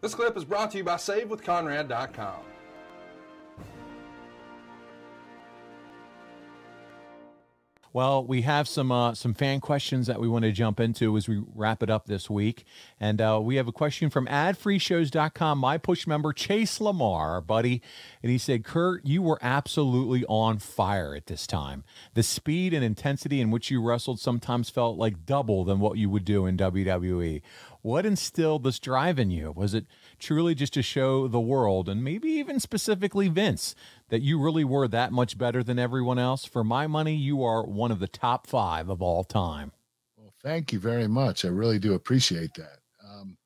This clip is brought to you by SaveWithConrad.com. Well, we have some uh, some fan questions that we want to jump into as we wrap it up this week, and uh, we have a question from AdFreeShows.com. My push member Chase Lamar, buddy, and he said, "Kurt, you were absolutely on fire at this time. The speed and intensity in which you wrestled sometimes felt like double than what you would do in WWE. What instilled this drive in you? Was it truly just to show the world, and maybe even specifically Vince, that you really were that much better than everyone else? For my money, you are one of the top five of all time. Well, thank you very much. I really do appreciate that. Um,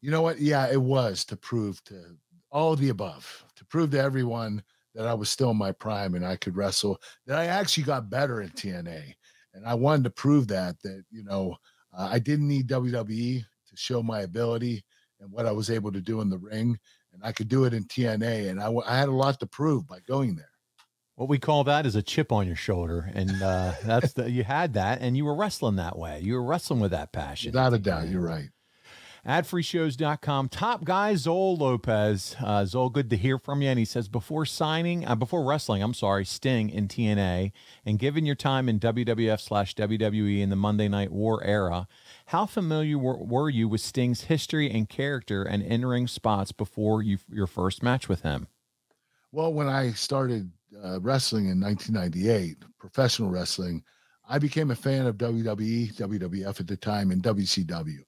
you know what? Yeah, it was to prove to all the above, to prove to everyone that I was still in my prime and I could wrestle, that I actually got better in TNA. And I wanted to prove that, that, you know, uh, I didn't need WWE to show my ability and what I was able to do in the ring. And I could do it in TNA. And I, I had a lot to prove by going there. What we call that is a chip on your shoulder, and uh, that's the you had that, and you were wrestling that way. You were wrestling with that passion. Without a doubt, you're right. Adfreeshows.com. Top guy Zol Lopez. Uh, Zol, good to hear from you. And he says before signing, uh, before wrestling, I'm sorry, Sting in TNA, and given your time in WWF slash WWE in the Monday Night War era, how familiar were, were you with Sting's history and character and in-ring spots before you, your first match with him? Well, when I started uh, wrestling in 1998, professional wrestling, I became a fan of WWE, WWF at the time, and WCW.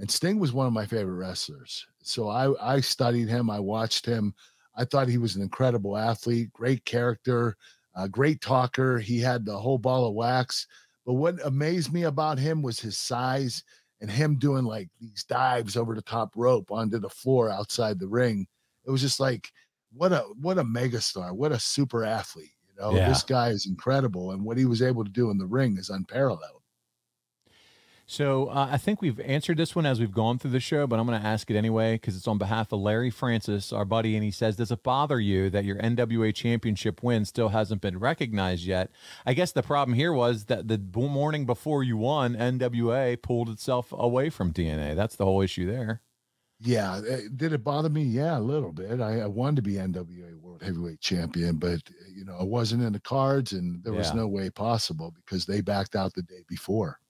And Sting was one of my favorite wrestlers. So I, I studied him, I watched him. I thought he was an incredible athlete, great character, a great talker. He had the whole ball of wax. But what amazed me about him was his size and him doing like these dives over the top rope onto the floor outside the ring. It was just like, what a what a megastar, what a super athlete. You know, yeah. this guy is incredible, and what he was able to do in the ring is unparalleled. So uh, I think we've answered this one as we've gone through the show, but I'm going to ask it anyway because it's on behalf of Larry Francis, our buddy, and he says, "Does it bother you that your NWA Championship win still hasn't been recognized yet?" I guess the problem here was that the morning before you won, NWA pulled itself away from TNA. That's the whole issue there. Yeah, eh, did it bother me? Yeah, a little bit. I, I wanted to be NWA World Heavyweight Champion, but you know, it wasn't in the cards, and there was yeah. no way possible because they backed out the day before.